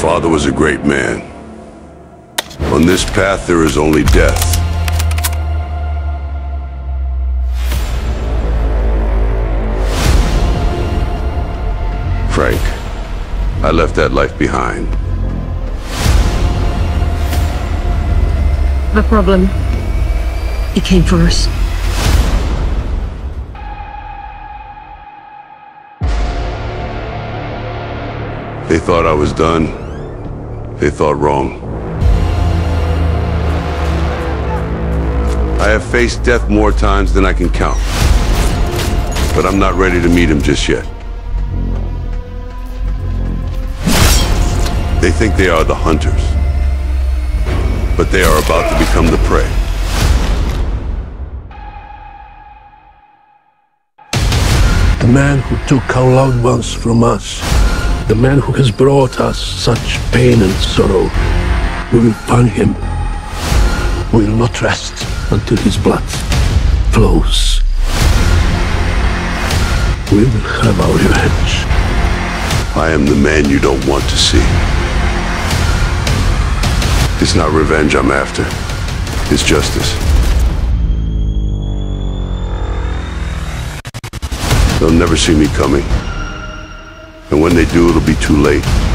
father was a great man. On this path, there is only death. Frank, I left that life behind. The problem. He came for us. They thought I was done. They thought wrong. I have faced death more times than I can count. But I'm not ready to meet him just yet. They think they are the hunters. But they are about to become the prey. The man who took loved ones from us. The man who has brought us such pain and sorrow. We will find him. We will not rest until his blood flows. We will have our revenge. I am the man you don't want to see. It's not revenge I'm after. It's justice. They'll never see me coming. And when they do, it'll be too late.